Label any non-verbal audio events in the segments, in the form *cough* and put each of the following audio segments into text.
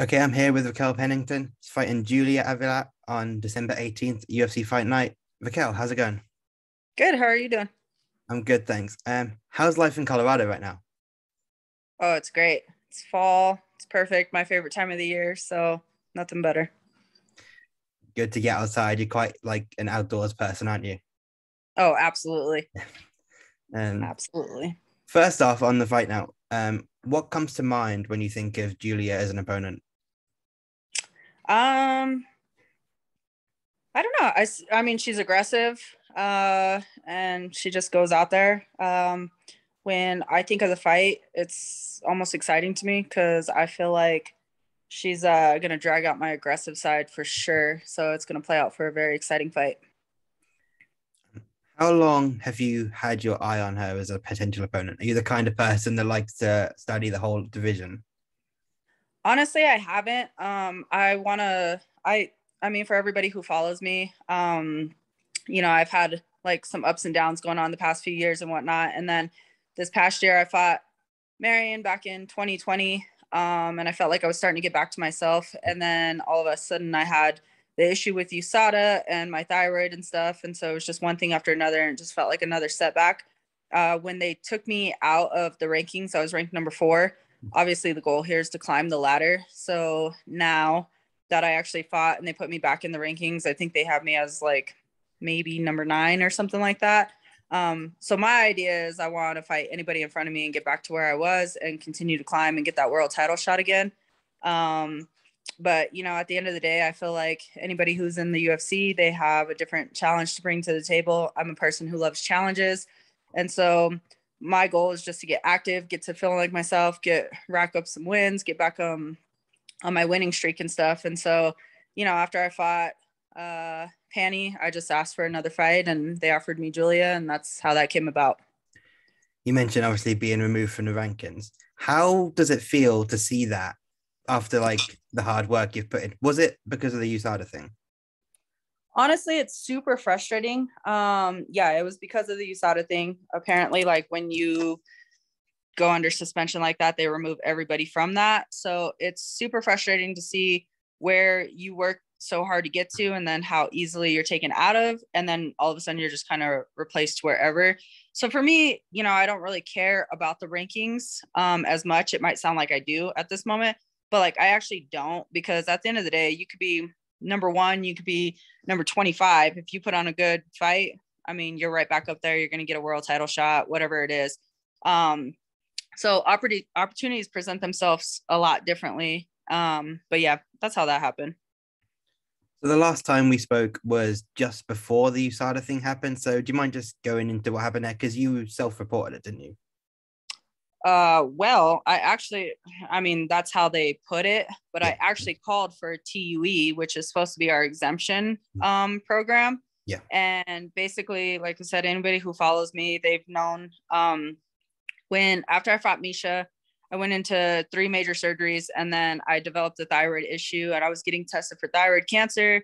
Okay, I'm here with Raquel Pennington. She's fighting Julia Avila on December 18th, UFC Fight Night. Raquel, how's it going? Good. How are you doing? I'm good, thanks. Um, how's life in Colorado right now? Oh, it's great. It's fall. It's perfect. My favorite time of the year. So nothing better. Good to get outside. You're quite like an outdoors person, aren't you? Oh, absolutely. *laughs* Um, Absolutely. first off, on the fight now, um, what comes to mind when you think of Julia as an opponent? Um, I don't know. I, I mean, she's aggressive, uh, and she just goes out there. Um, when I think of the fight, it's almost exciting to me because I feel like she's uh gonna drag out my aggressive side for sure. So it's gonna play out for a very exciting fight. How long have you had your eye on her as a potential opponent? Are you the kind of person that likes to study the whole division? Honestly, I haven't. Um, I want to. I. I mean, for everybody who follows me, um, you know, I've had like some ups and downs going on the past few years and whatnot. And then this past year, I fought Marion back in 2020, um, and I felt like I was starting to get back to myself. And then all of a sudden, I had the issue with USADA and my thyroid and stuff. And so it was just one thing after another, and it just felt like another setback. Uh, when they took me out of the rankings, I was ranked number four obviously the goal here is to climb the ladder. So now that I actually fought and they put me back in the rankings, I think they have me as like maybe number nine or something like that. Um, so my idea is I want to fight anybody in front of me and get back to where I was and continue to climb and get that world title shot again. Um, but you know, at the end of the day, I feel like anybody who's in the UFC, they have a different challenge to bring to the table. I'm a person who loves challenges. And so my goal is just to get active, get to feeling like myself, get rack up some wins, get back um on my winning streak and stuff. And so, you know, after I fought uh Pannie, I just asked for another fight and they offered me Julia and that's how that came about. You mentioned obviously being removed from the rankings. How does it feel to see that after like the hard work you've put in? Was it because of the USADA thing? Honestly, it's super frustrating. Um, yeah, it was because of the USADA thing. Apparently, like when you go under suspension like that, they remove everybody from that. So it's super frustrating to see where you work so hard to get to and then how easily you're taken out of. And then all of a sudden you're just kind of replaced wherever. So for me, you know, I don't really care about the rankings um, as much. It might sound like I do at this moment, but like I actually don't because at the end of the day, you could be number one, you could be number 25. If you put on a good fight, I mean, you're right back up there. You're going to get a world title shot, whatever it is. Um, so oppor- opportunities present themselves a lot differently. Um, but yeah, that's how that happened. So the last time we spoke was just before the USADA thing happened. So do you mind just going into what happened there? Because you self-reported it, didn't you? Uh, well, I actually, I mean, that's how they put it, but I actually called for TUE, which is supposed to be our exemption um, program. Yeah. And basically, like I said, anybody who follows me, they've known um, when after I fought Miesha, I went into three major surgeries and then I developed a thyroid issue and I was getting tested for thyroid cancer,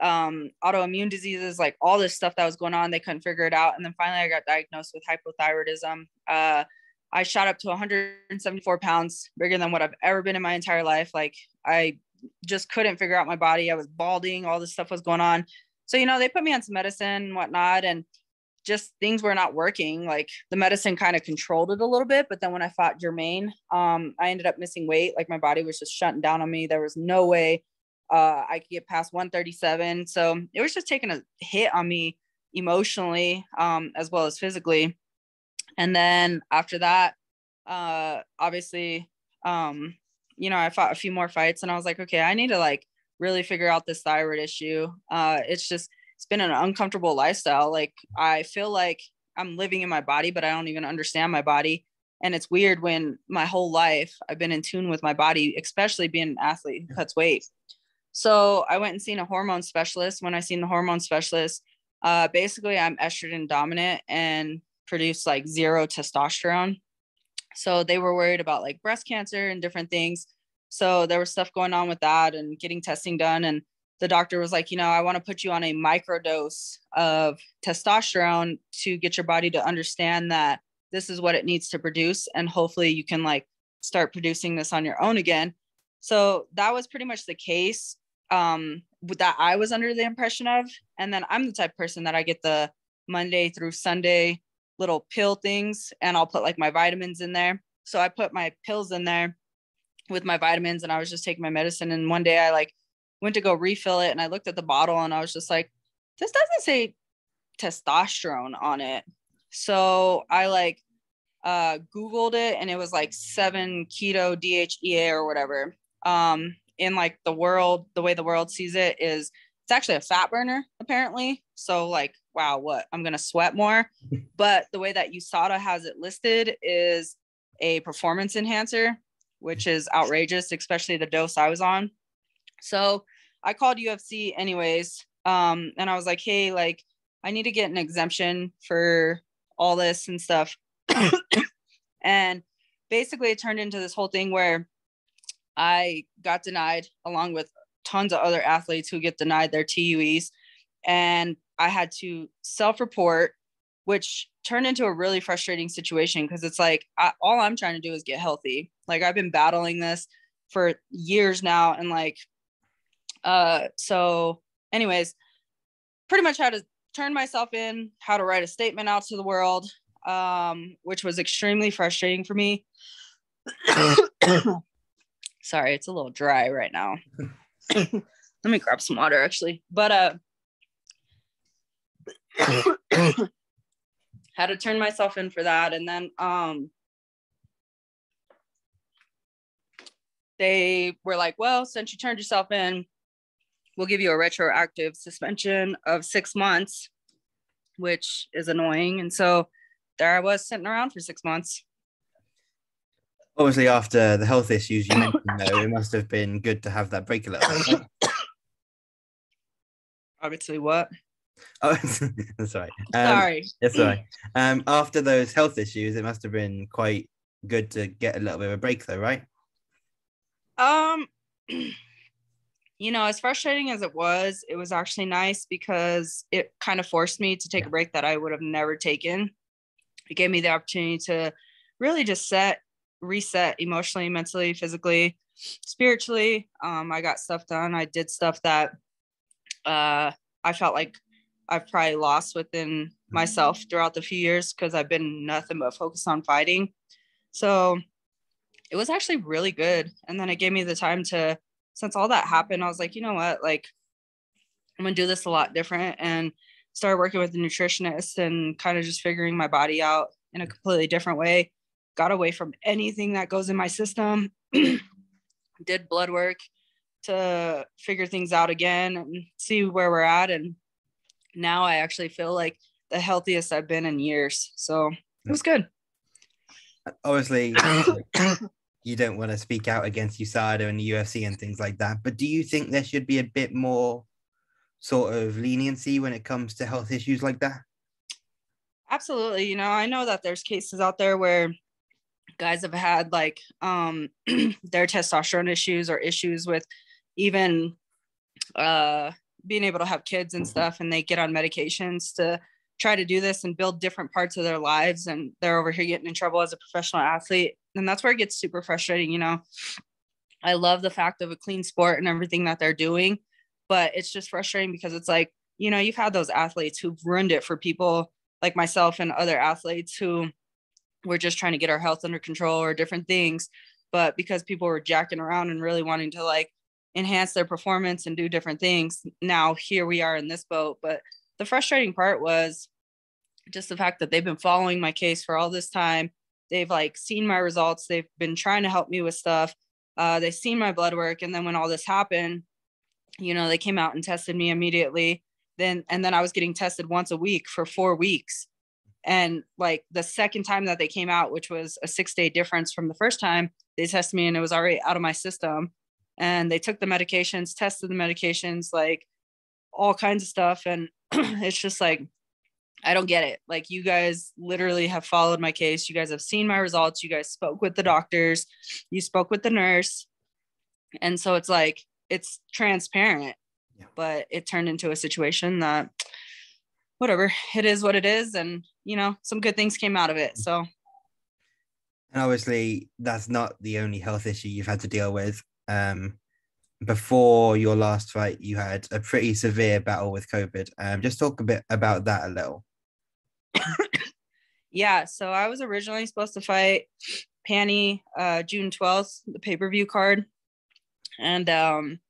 um, autoimmune diseases, like all this stuff that was going on. They couldn't figure it out. And then finally I got diagnosed with hypothyroidism. Uh, I shot up to 174 pounds, bigger than what I've ever been in my entire life. Like I just couldn't figure out my body. I was balding, all this stuff was going on. So, you know, they put me on some medicine and whatnot. And just things were not working. Like the medicine kind of controlled it a little bit. But then when I fought Germaine, um, I ended up missing weight. Like my body was just shutting down on me. There was no way uh, I could get past 137. So it was just taking a hit on me emotionally um, as well as physically. And then after that, uh, obviously, um, you know, I fought a few more fights and I was like, okay, I need to like really figure out this thyroid issue. Uh, it's just, it's been an uncomfortable lifestyle. Like I feel like I'm living in my body, but I don't even understand my body. And it's weird when my whole life I've been in tune with my body, especially being an athlete who cuts weight. So I went and seen a hormone specialist. When I seen the hormone specialist, uh, basically I'm estrogen dominant and produce like zero testosterone. So they were worried about like breast cancer and different things. So there was stuff going on with that and getting testing done. And the doctor was like, you know, I want to put you on a microdose of testosterone to get your body to understand that this is what it needs to produce. And hopefully you can like start producing this on your own again. So that was pretty much the case um, that I was under the impression of. And then I'm the type of person that I get the Monday through Sunday little pill things and I'll put like my vitamins in there. So I put my pills in there with my vitamins and I was just taking my medicine. And one day I like went to go refill it and I looked at the bottle and I was just like, this doesn't say testosterone on it. So I like uh googled it and it was like 7 keto DHEA or whatever. Um in like the world, the way the world sees it is it's actually a fat burner apparently. So like wow, what I'm gonna sweat more. *laughs* but the way that USADA has it listed is a performance enhancer, which is outrageous, especially the dose I was on. So I called UFC anyways. Um, and I was like, hey, like I need to get an exemption for all this and stuff. *coughs* and basically it turned into this whole thing where I got denied along with tons of other athletes who get denied their TUEs. And I had to self report, which turned into a really frustrating situation because it's like I, all I'm trying to do is get healthy. Like I've been battling this for years now. And like, uh, so, anyways, pretty much how to turn myself in, how to write a statement out to the world, um, which was extremely frustrating for me. *coughs* Sorry, it's a little dry right now. *coughs* Let me grab some water actually. But uh *coughs* had to turn myself in for that. And then um they were like well since you turned yourself in we'll give you a retroactive suspension of six months which is annoying. And so there i was sitting around for six months. Obviously after the health issues you mentioned though it must have been good to have that break a little bit *coughs* obviously what Oh, *laughs* sorry. Um, sorry. That's right. Um, after those health issues, it must have been quite good to get a little bit of a break, though, right? Um, *clears throat* you know, as frustrating as it was, it was actually nice because it kind of forced me to take yeah. a break that I would have never taken. It gave me the opportunity to really just set, reset emotionally, mentally, physically, spiritually. Um, I got stuff done. I did stuff that uh, I felt like I've probably lost within mm-hmm. myself throughout the few years because I've been nothing but focused on fighting. So it was actually really good. And then it gave me the time to, since all that happened, I was like, you know what, like I'm gonna do this a lot different and started working with a nutritionist and kind of just figuring my body out in a completely different way. Got away from anything that goes in my system, *clears throat* did blood work to figure things out again and see where we're at. And now I actually feel like the healthiest I've been in years. So it was good. Obviously, you don't want to speak out against USADA and the UFC and things like that, but do you think there should be a bit more sort of leniency when it comes to health issues like that? Absolutely. You know, I know that there's cases out there where guys have had like um *clears throat* their testosterone issues or issues with even uh being able to have kids and stuff and they get on medications to try to do this and build different parts of their lives and they're over here getting in trouble as a professional athlete and that's where it gets super frustrating you know? I love the fact of a clean sport and everything that they're doing but it's just frustrating because it's like you know you've had those athletes who've ruined it for people like myself and other athletes who were just trying to get our health under control or different things but because people were jacking around and really wanting to like enhance their performance and do different things. Now here we are in this boat. But the frustrating part was just the fact that they've been following my case for all this time. They've like seen my results. They've been trying to help me with stuff. Uh, they've seen my blood work. And then when all this happened, you know, they came out and tested me immediately. Then and then I was getting tested once a week for four weeks. And like the second time that they came out, which was a six day difference from the first time, they tested me and it was already out of my system and they took the medications, tested the medications, like all kinds of stuff. And *clears throat* it's just like, I don't get it. Like, you guys literally have followed my case. You guys have seen my results. You guys spoke with the doctors, you spoke with the nurse. And so it's like, it's transparent, yeah. but it turned into a situation that, whatever, it is what it is. And, you know, some good things came out of it. So, and obviously, that's not the only health issue you've had to deal with um, before your last fight, you had a pretty severe battle with COVID. Um, just talk a bit about that a little. *coughs* yeah, so I was originally supposed to fight Pannie uh, June 12th, the pay per view card. And um,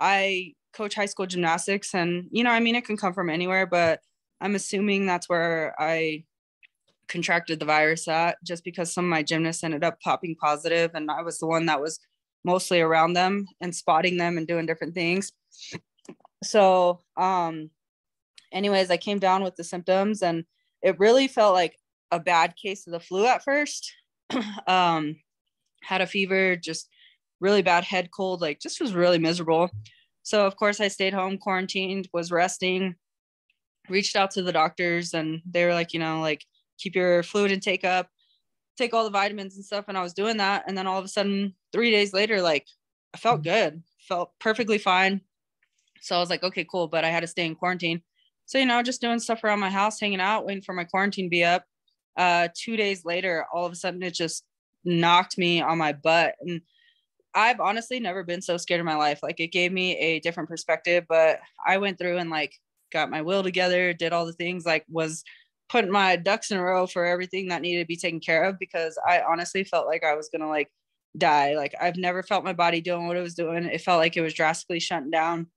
I coach high school gymnastics. And, you know, I mean, it can come from anywhere, but I'm assuming that's where I contracted the virus at just because some of my gymnasts ended up popping positive and I was the one that was mostly around them and spotting them and doing different things. So, um anyways, I came down with the symptoms and it really felt like a bad case of the flu at first. *clears throat* um had a fever, just really bad head cold, like just was really miserable. So of course I stayed home, quarantined, was resting, reached out to the doctors and they were like, you know, like keep your fluid intake up, take all the vitamins and stuff. And I was doing that. And then all of a sudden, three days later, like I felt good, felt perfectly fine. So I was like, okay, cool. But I had to stay in quarantine. So, you know, just doing stuff around my house, hanging out, waiting for my quarantine to be up. Uh, two days later, all of a sudden it just knocked me on my butt. And I've honestly never been so scared in my life. Like it gave me a different perspective, but I went through and like got my will together, did all the things, like was put my ducks in a row for everything that needed to be taken care of because I honestly felt like I was gonna like die. Like I've never felt my body doing what it was doing. It felt like it was drastically shutting down.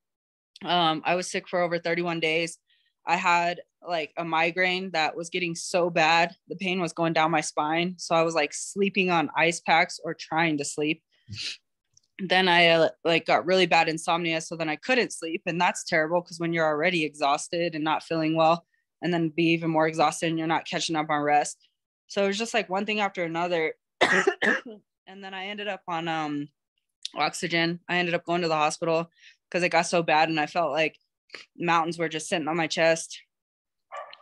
Um, I was sick for over 31 days. I had like a migraine that was getting so bad. The pain was going down my spine. So I was like sleeping on ice packs or trying to sleep. Then I uh, like got really bad insomnia. So then I couldn't sleep. And that's terrible because when you're already exhausted and not feeling well, and then be even more exhausted and you're not catching up on rest. So it was just like one thing after another. *coughs* and then I ended up on um oxygen. I ended up going to the hospital because it got so bad and I felt like mountains were just sitting on my chest.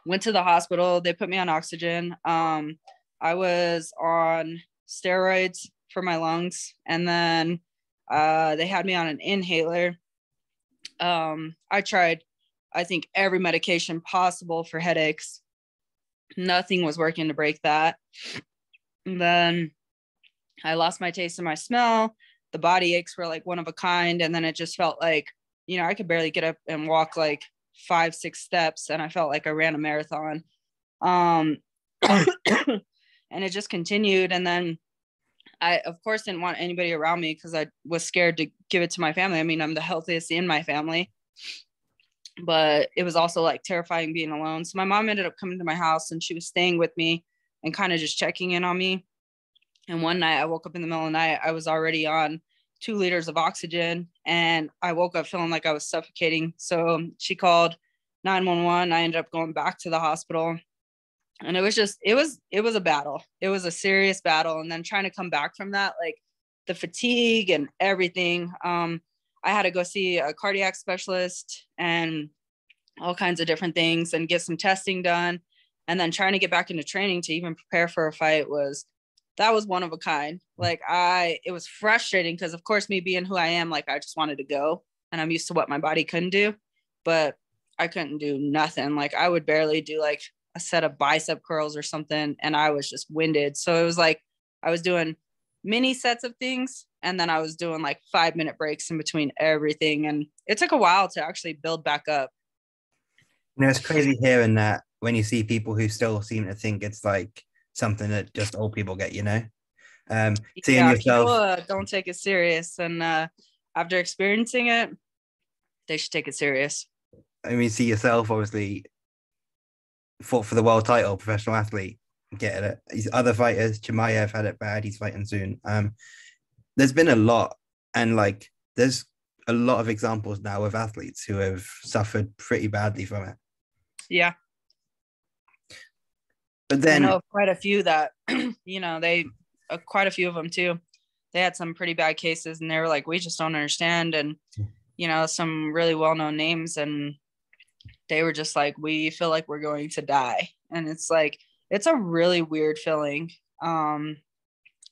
Went to the hospital, they put me on oxygen. Um I was on steroids for my lungs and then uh they had me on an inhaler. Um I tried I think every medication possible for headaches. Nothing was working to break that. And then I lost my taste and my smell. The body aches were like one of a kind. And then it just felt like, you know, I could barely get up and walk like five, six steps. And I felt like I ran a marathon. Um, *coughs* and it just continued. And then I, of course, didn't want anybody around me because I was scared to give it to my family. I mean, I'm the healthiest in my family but it was also like terrifying being alone. So my mom ended up coming to my house and she was staying with me and kind of just checking in on me. And one night I woke up in the middle of the night, I was already on two liters of oxygen and I woke up feeling like I was suffocating. So she called 911. I ended up going back to the hospital. And it was just, it was, it was a battle. It was a serious battle. And then trying to come back from that, like the fatigue and everything. Um, I had to go see a cardiac specialist and all kinds of different things and get some testing done. And then trying to get back into training to even prepare for a fight was that was one of a kind. Like I, it was frustrating because of course me being who I am, like I just wanted to go and I'm used to what my body couldn't do, but I couldn't do nothing. Like I would barely do like a set of bicep curls or something. And I was just winded. So it was like I was doing mini sets of things and then I was doing like five minute breaks in between everything. And it took a while to actually build back up. You know, it's crazy hearing that when you see people who still seem to think it's like something that just old people get, you know? Um, seeing yeah, yourself. People, uh, don't take it serious. And uh, after experiencing it, they should take it serious. I mean, see yourself obviously fought for the world title, professional athlete, get it. These other fighters, Chimaev had it bad. He's fighting soon. Um, there's been a lot, and like there's a lot of examples now of athletes who have suffered pretty badly from it. Yeah. But then I know quite a few that *clears throat* you know they uh, quite a few of them too. They had some pretty bad cases, and they were like, "We just don't understand," and you know some really well known names, and they were just like, "We feel like we're going to die," and it's like it's a really weird feeling. Um,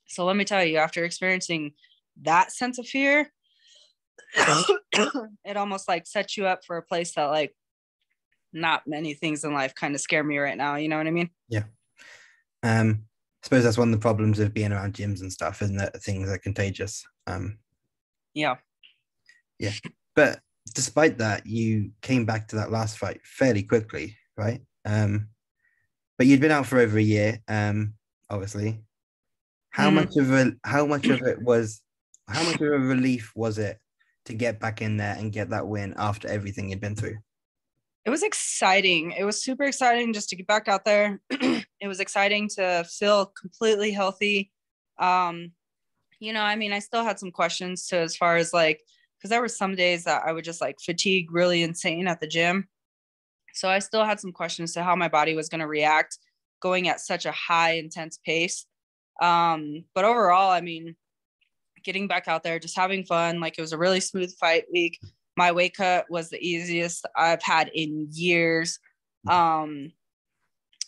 so let me tell you, after experiencing that sense of fear, *coughs* it almost like sets you up for a place that like not many things in life kind of scare me right now. You know what I mean? Yeah. Um, I suppose that's one of the problems of being around gyms and stuff, isn't it? things are contagious. Um, Yeah. Yeah. But despite that, you came back to that last fight fairly quickly, right? Um, but you'd been out for over a year, um, obviously. How Mm. much of a how much of it was how much of a relief was it to get back in there and get that win after everything you'd been through? It was exciting. It was super exciting just to get back out there. *clears throat* it was exciting to feel completely healthy. Um, you know, I mean, I still had some questions to as far as like, because there were some days that I would just like fatigue really insane at the gym. So I still had some questions to how my body was going to react going at such a high intense pace. Um, but overall, I mean, getting back out there, just having fun. Like it was a really smooth fight week. My weight cut was the easiest I've had in years. Um,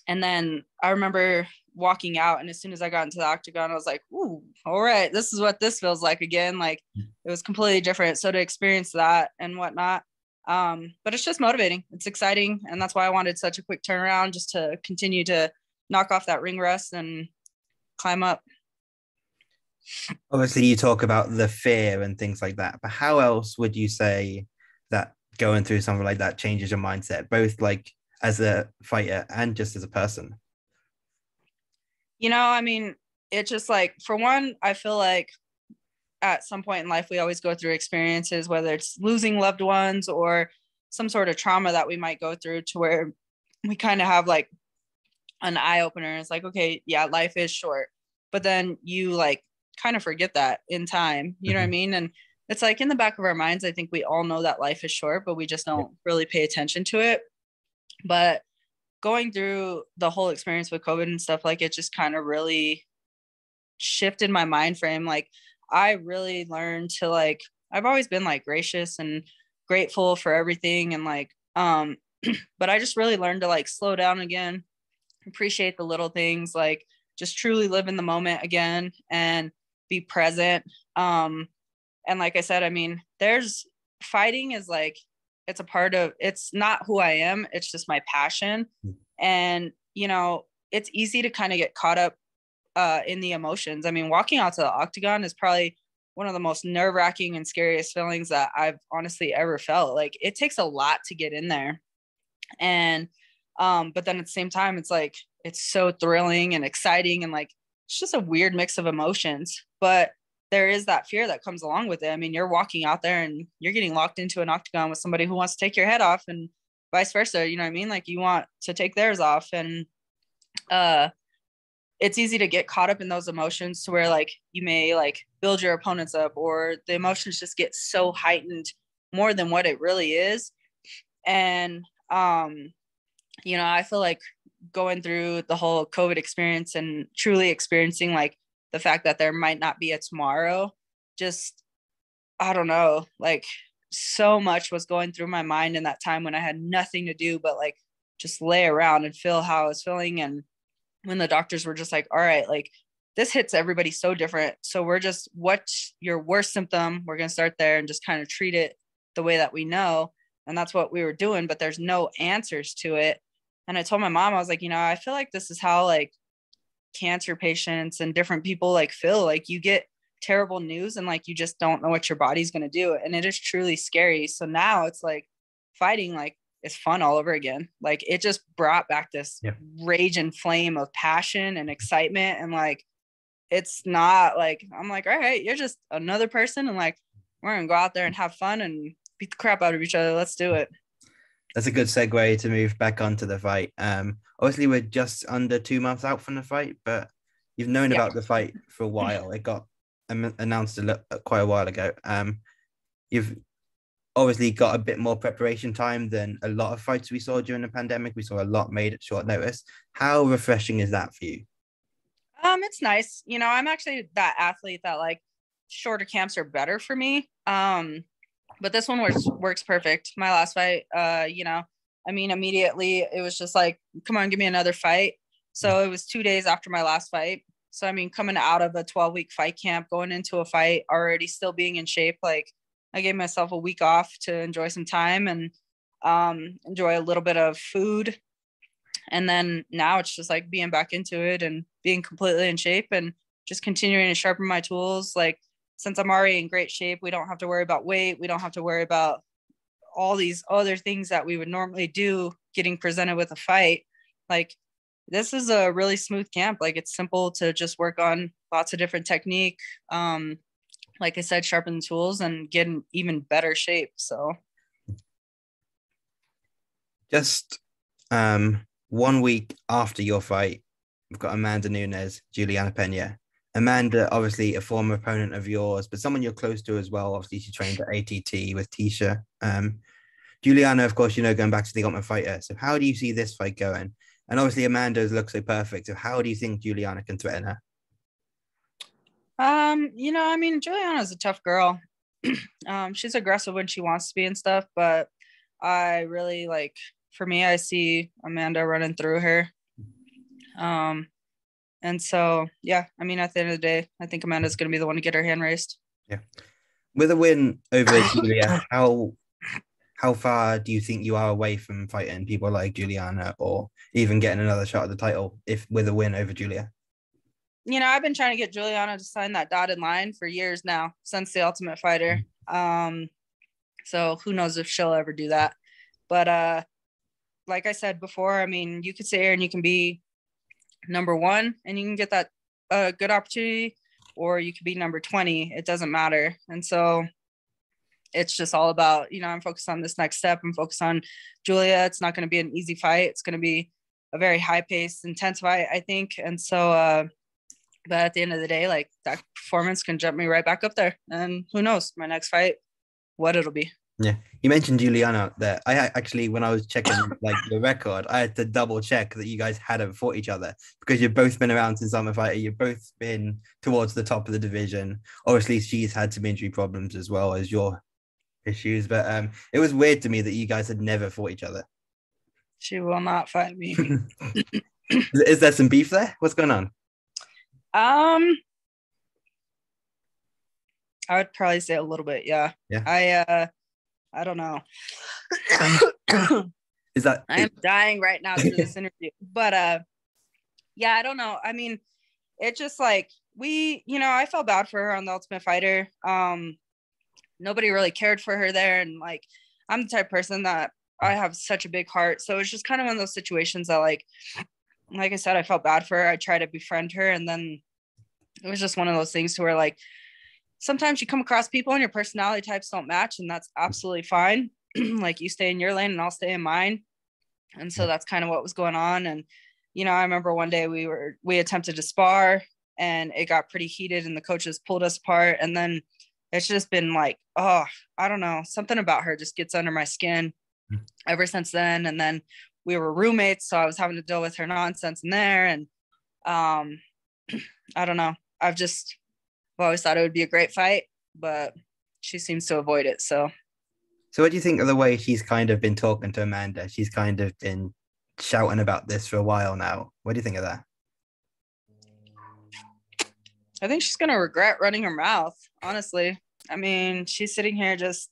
and then I remember walking out, and as soon as I got into the octagon, I was like, "Ooh, all right, this is what this feels like again." Like it was completely different. So to experience that and whatnot, um, but it's just motivating. It's exciting, and that's why I wanted such a quick turnaround, just to continue to knock off that ring rust and climb up. Obviously, you talk about the fear and things like that, but how else would you say that going through something like that changes your mindset, both like as a fighter and just as a person? You know, I mean, it's just like, for one, I feel like at some point in life, we always go through experiences, whether it's losing loved ones or some sort of trauma that we might go through to where we kind of have like an eye opener. It's like, okay, yeah, life is short. But then you like kind of forget that in time. You know what I Mhm. mean? And it's like in the back of our minds, I think we all know that life is short, but we just don't really pay attention to it. But going through the whole experience with COVID and stuff, like it just kind of really shifted my mind frame. Like I really learned to like, I've always been like gracious and grateful for everything and like, um, *clears throat* but I just really learned to like slow down again, appreciate the little things, like just truly live in the moment again and be present. Um, and like I said, I mean, there's fighting is like it's a part of it's not who I am, it's just my passion. Mm. And you know, it's easy to kind of get caught up uh in the emotions. I mean, walking out to the octagon is probably one of the most nerve-wracking and scariest feelings that I've honestly ever felt. Like it takes a lot to get in there. And um, but then at the same time, it's like it's so thrilling and exciting and like it's just a weird mix of emotions. But there is that fear that comes along with it. I mean, you're walking out there and you're getting locked into an octagon with somebody who wants to take your head off and vice versa. You know what I mean? Like you want to take theirs off. And uh it's easy to get caught up in those emotions to where like you may like build your opponents up or the emotions just get so heightened more than what it really is. And um, you know, I feel like going through the whole COVID experience and truly experiencing like the fact that there might not be a tomorrow, just I don't know, like so much was going through my mind in that time when I had nothing to do but like just lay around and feel how I was feeling. And when the doctors were just like, all right, like this hits everybody so different. So we're just, what's your worst symptom? We're going to start there and just kind of treat it the way that we know. And that's what we were doing, but there's no answers to it. And I told my mom, I was like, you know, I feel like this is how like cancer patients and different people like feel like you get terrible news and like you just don't know what your body's going to do. And it is truly scary. So now it's like fighting like is fun all over again. Like it just brought back this Yeah. rage and flame of passion and excitement. And like, it's not like, I'm like, all right, you're just another person. And like, we're going to go out there and have fun and beat the crap out of each other. Let's do it. That's a good segue to move back onto the fight. Um, obviously, we're just under two months out from the fight, but you've known Yeah. about the fight for a while. It got announced a li- quite a while ago. Um, you've obviously got a bit more preparation time than a lot of fights we saw during the pandemic. We saw a lot made at short notice. How refreshing is that for you? Um, it's nice. You know, I'm actually that athlete that like shorter camps are better for me. Um, but this one works works perfect. My last fight, uh, you know, I mean, immediately it was just like, come on, give me another fight. So it was two days after my last fight. So I mean, coming out of a 12 week fight camp, going into a fight, already still being in shape, like I gave myself a week off to enjoy some time and um, enjoy a little bit of food. And then now it's just like being back into it and being completely in shape and just continuing to sharpen my tools. Like since I'm already in great shape, we don't have to worry about weight. We don't have to worry about all these other things that we would normally do getting presented with a fight. Like this is a really smooth camp. Like it's simple to just work on lots of different technique. Um, like I said, sharpen tools and get in even better shape. So just um one week after your fight, we've got Amanda Nunes, Julianna Pena. Amanda, obviously a former opponent of yours, but someone you're close to as well. Obviously, she trained at ATT with Tecia. Um, Julianna, of course, you know, going back to the Ultimate Fighter. So, how do you see this fight going? And obviously, Amanda's looks so perfect. So, how do you think Julianna can threaten her? Um, you know, I mean, Julianna's a tough girl. *clears throat* um, she's aggressive when she wants to be and stuff, but I really like for me, I see Amanda running through her. Um, and so yeah, I mean, at the end of the day, I think Amanda's gonna be the one to get her hand raised. Yeah. With a win over *laughs* Julia, how how far do you think you are away from fighting people like Julianna or even getting another shot at the title if with a win over Julia? you know, I've been trying to get Julianna to sign that dotted line for years now, since the Ultimate Fighter. Um, so who knows if she'll ever do that? But uh, like I said before, I mean, you could sit here and you can be number one, and you can get that a uh, good opportunity, or you could be number twenty. It doesn't matter. And so it's just all about, you know, I'm focused on this next step. I'm focused on Julia. It's not going to be an easy fight. It's going to be a very high paced, intense fight, I think. And so, uh, but at the end of the day, like that performance can jump me right back up there. And who knows, my next fight, what it'll be. Yeah, you mentioned Julianna there. I actually, when I was checking *laughs* like the record, I had to double check that you guys hadn't fought each other because you've both been around since Summer Fighter. You've both been towards the top of the division. Obviously, she's had some injury problems as well as your issues, but um, it was weird to me that you guys had never fought each other. She will not fight me. *laughs* Is there some beef there? What's going on? Um, I would probably say a little bit. Yeah. Yeah. I uh, I don't know. *coughs* Is that? I am dying right now through this *laughs* interview, but uh, yeah, I don't know. I mean, it just like we, you know, I felt bad for her on the Ultimate Fighter. Um, nobody really cared for her there, and like, I'm the type person that I have such a big heart, so it's just kind of one of those situations that like like I said, I felt bad for her. I tried to befriend her, and then it was just one of those things to where like sometimes you come across people and your personality types don't match, and that's absolutely fine. *clears throat* like you stay in your lane and I'll stay in mine. And so that's kind of what was going on. And you know, I remember one day we were we attempted to spar and it got pretty heated and the coaches pulled us apart. And then it's just been like, oh, I don't know, something about her just gets under my skin hmm. ever since then. And then we were roommates, so I was having to deal with her nonsense in there. And um, *clears throat* I don't know. I've just I've always thought it would be a great fight, but she seems to avoid it. So So what do you think of the way she's kind of been talking to Amanda? She's kind of been shouting about this for a while now. What do you think of that? I think she's gonna regret running her mouth, honestly. I mean, she's sitting here just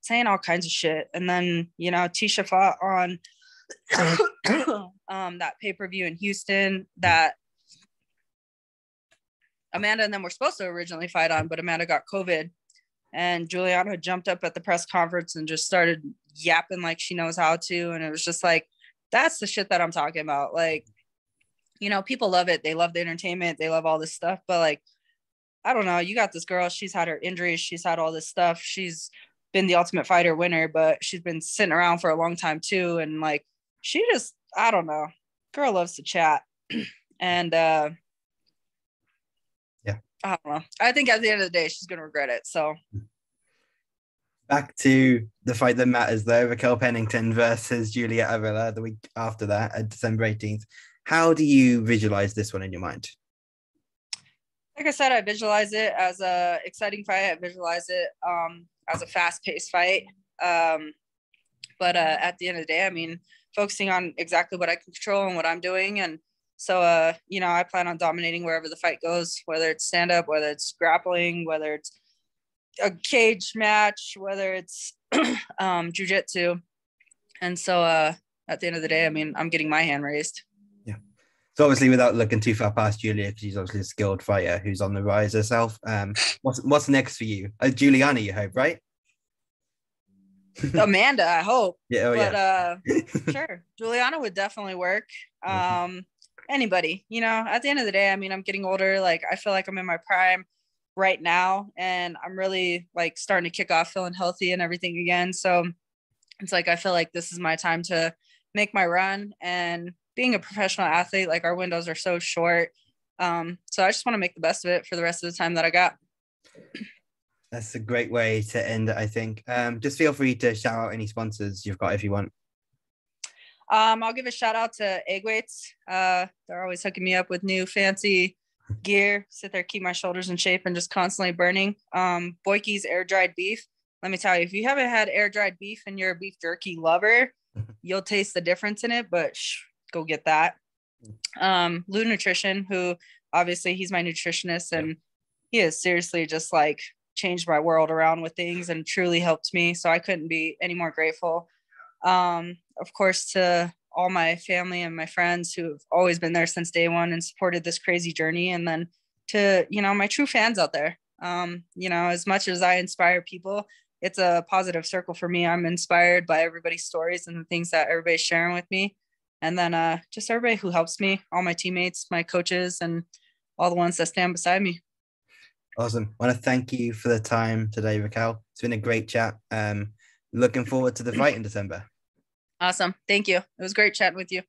saying all kinds of shit. And then, you know, Tecia fought on *coughs* um, that pay per view in Houston that Amanda and them were supposed to originally fight on, but Amanda got COVID. And Julianna jumped up at the press conference and just started yapping like she knows how to. And it was just like, that's the shit that I'm talking about. Like, you know, people love it. They love the entertainment. They love all this stuff. But like, I don't know. You got this girl. She's had her injuries. She's had all this stuff. She's been the ultimate fighter winner, but she's been sitting around for a long time too. And like she just, I don't know, girl loves to chat. *clears throat* and uh I don't know. I think at the end of the day, she's gonna regret it. So back to the fight that matters though, Raquel Pennington versus Julia Avila the week after that at December 18th. How do you visualize this one in your mind? Like I said, I visualize it as a exciting fight. I visualize it um, as a fast paced fight. Um, but uh, at the end of the day, I mean, focusing on exactly what I can control and what I'm doing. And so, uh, you know, I plan on dominating wherever the fight goes, whether it's stand up, whether it's grappling, whether it's a cage match, whether it's *clears throat* um, jujitsu. And so, uh, at the end of the day, I mean, I'm getting my hand raised. Yeah. So obviously, without looking too far past Julia, because she's obviously a skilled fighter who's on the rise herself. Um, what's what's next for you? Uh, Julianna, you hope, right? *laughs* Amanda, I hope. Yeah, oh, but yeah. uh *laughs* sure. Julianna would definitely work. Um anybody, you know, at the end of the day, I mean, I'm getting older. Like I feel like I'm in my prime right now and I'm really like starting to kick off feeling healthy and everything again. So it's like I feel like this is my time to make my run and being a professional athlete, like our windows are so short. Um, so I just want to make the best of it for the rest of the time that I got. That's a great way to end it, I think. Um, just feel free to shout out any sponsors you've got if you want. Um, I'll give a shout out to Egg Weights. Uh, they're always hooking me up with new fancy gear. Sit there, keep my shoulders in shape, and just constantly burning. Um, Boyke's air dried beef. Let me tell you, if you haven't had air dried beef and you're a beef jerky lover, *laughs* you'll taste the difference in it. But shh, go get that. Um, Lou Nutrition, who obviously he's my nutritionist, and he has seriously just like changed my world around with things and truly helped me. So I couldn't be any more grateful. Um, of course, to all my family and my friends who have always been there since day one and supported this crazy journey. And then to, you know, my true fans out there. Um, you know, as much as I inspire people, it's a positive circle for me. I'm inspired by everybody's stories and the things that everybody's sharing with me. And then uh, just everybody who helps me, all my teammates, my coaches, and all the ones that stand beside me. Awesome. I want to thank you for the time today, Raquel. It's been a great chat. Um, looking forward to the fight in December. Awesome. Thank you. It was great chatting with you.